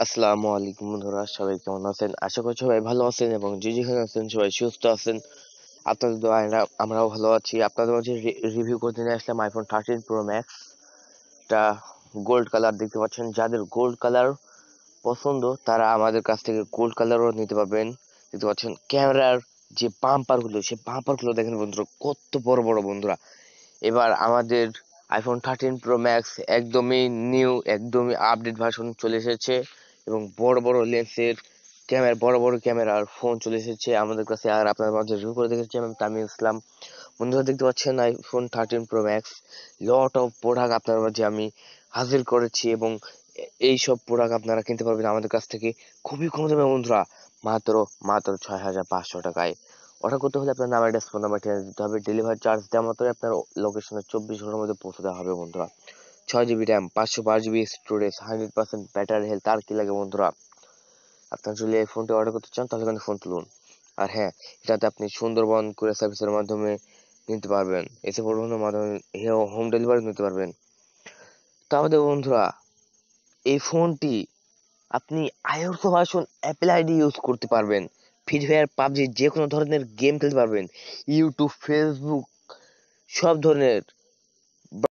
আসসালামু আলাইকুম বন্ধুরা, সবাই কেমন আছেন? আশা করি সবাই ভালো আছেন এবং যে যেখানে আছেন সবাই সুস্থ আছেন। আপনাদের আমরা- আমরাও ভালো আছি। আপনাদের মাঝে রিভিউ করতে নিয়ে আসলাম আইফোন থার্টিন প্রো ম্যাক্স এটা গোল্ড কালার দেখতে পাচ্ছেন। যাদের গোল্ড কালার পছন্দ, তারা আমাদের কাছ থেকে গোল্ড কালারও নিতে পারবেন। দেখতে পাচ্ছেন ক্যামেরার যে বাম্পারগুলো সে বাম্পারগুলো দেখেন বন্ধুরা, কত বড় বড় বন্ধুরা। এবার আমাদের আইফোন থার্টিন প্রো ম্যাক্স একদমই নিউ একদমই আপডেট ভার্সন চলে এসেছে। এবং বড় বড় লেন্সের ক্যামেরা, বড় বড় ক্যামেরার ফোন চলে এসেছে আমাদের কাছে আর আপনার মাঝে রিভিউ করে দেখেছি আমি তামিম ইসলাম। বন্ধুরা দেখতে পাচ্ছেন iPhone thirteen pro max lot of product আপনার মাঝে আমি হাজির করেছি এবং এই সব প্রোডাক্ট আপনারা কিনতে পারবেন আমাদের কাছ থেকে খুবই কম দামে বন্ধুরা। মাত্র মাত্র ছয় হাজার পাঁচশো টাকায়। অর্ডার করতে হলে আপনার নাম অ্যাড্রেস ফোন নাম্বার ঠিকানা দিতে হবে। ডেলিভারি চার্জ দেওয়া মাত্রই আপনার লোকেশনে চব্বিশ ঘণ্টার মধ্যে পৌঁছে দেওয়া হবে বন্ধুরা। ছয় জিবি র্যাম পাঁচশো বারো GB storage hundred percent battery health আর কি লাগে বন্ধুরা? আপনার যদি এই ফোনটি অর্ডার করতে চান, তাহলে ফোন তুলুন। আর হ্যাঁ এটাতে আপনি সুন্দরবন কুরিয়ার সার্ভিসের মাধ্যমে নিতে পারবেন। এসে পরিবহনের মাধ্যমে হোম ডেলিভারি নিতে পারবেন। তাহলে বন্ধুরা, এই ফোনটি আপনি iOS version Apple ID use করতে পারবেন। ফ্রি ফায়ার পাবজি যে কোনো ধরনের গেম খেলতে পারবেন। ইউটিউব ফেসবুক সব ধরনের